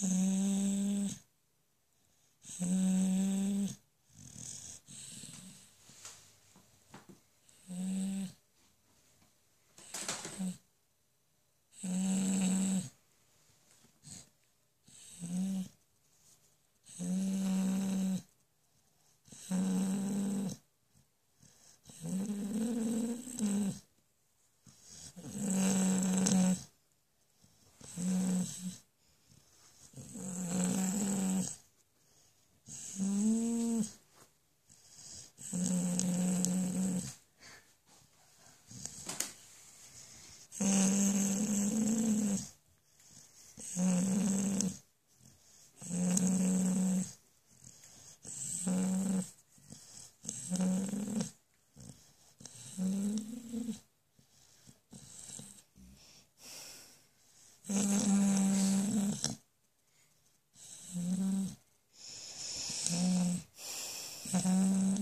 Mm-hmm. Mm-hmm.